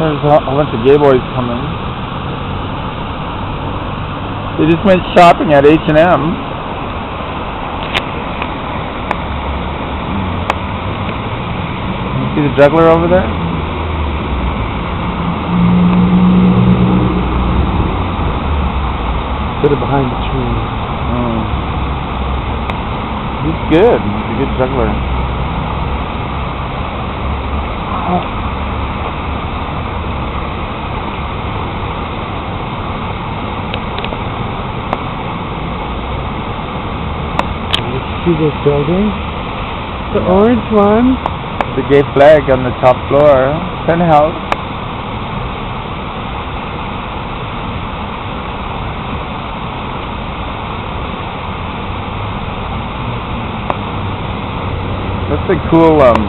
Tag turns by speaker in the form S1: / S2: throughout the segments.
S1: There's a a bunch of gay boys coming. They just went shopping at H and M. See the juggler over there?
S2: Put it behind the tree.
S1: Mm. He's good. He's a good juggler.
S2: See this building? The orange one?
S1: The gay flag on the top floor. Penthouse. That's a cool um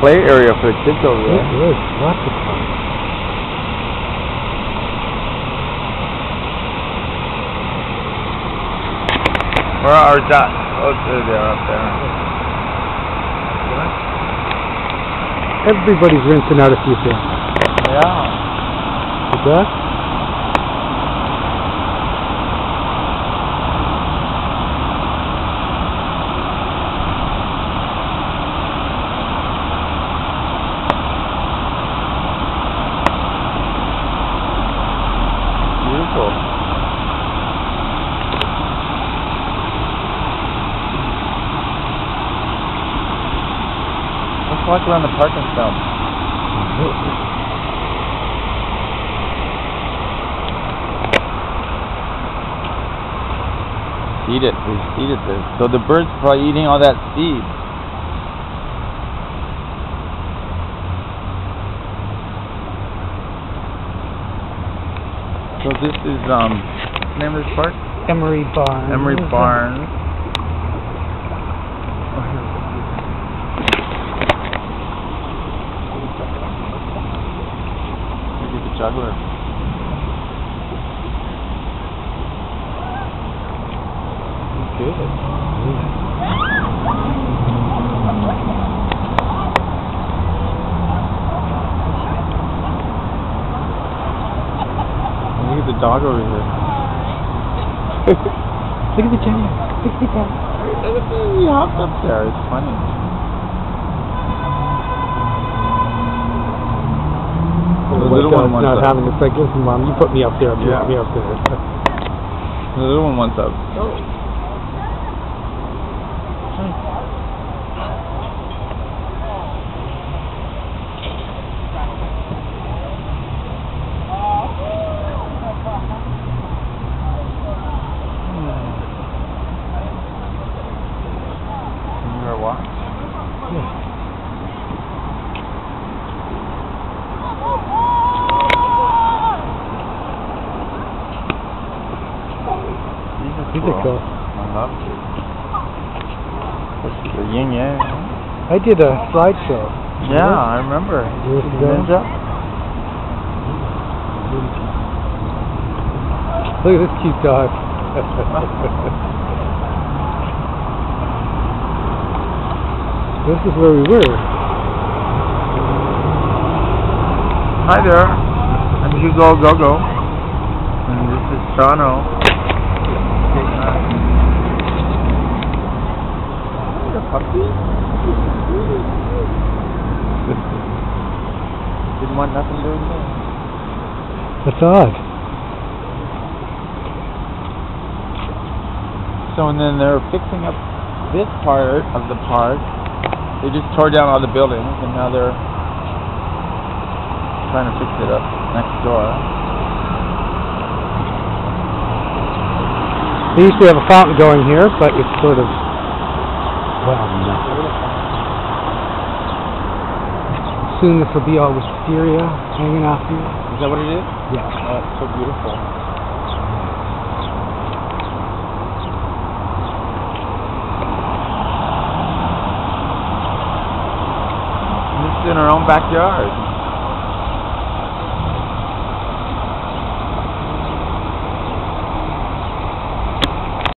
S1: play area for the kids over there.
S2: It is. Lots of fun.
S1: Where are that? Oh, there they are up there.
S2: Everybody's rinsing out a few things.
S1: Yeah.
S2: Duck?
S1: Walk around the parking and stuff. Seed it. They seeded this. So the birds probably eating all that seed. So this is um, what's the name of this park?
S2: Emery Barn.
S1: Emery Barnes. Look at the juggler.
S2: Good.
S1: Look at the dog over here.
S2: Look at the giant. Look at the dog.
S1: Look at the he hopped up there. It's funny. The little one wants
S2: not
S1: up.
S2: having it's like, listen, mom, you put me up there. You
S1: Yeah.
S2: put me up there.
S1: The little one wants up. You ever walk? These are
S2: These.
S1: I love is the yin yang.
S2: I did a slideshow.
S1: Yeah, I remember.
S2: Years ago.
S1: Ninja.
S2: Look at this cute dog. this is where we were.
S1: Hi there. I'm Hugo Gogo. And this is Shawno. Puppy? Didn't want nothing to do with me.
S2: That's odd.
S1: So and then they're fixing up this part of the park. They just tore down all the buildings and now they're trying to fix it up next door.
S2: They used to have a fountain going here, but it's sort of well, no. Soon this will be all wisteria hanging off you.
S1: Is that what it is?
S2: Yeah.
S1: Oh, it's so beautiful. And This is in our own backyard.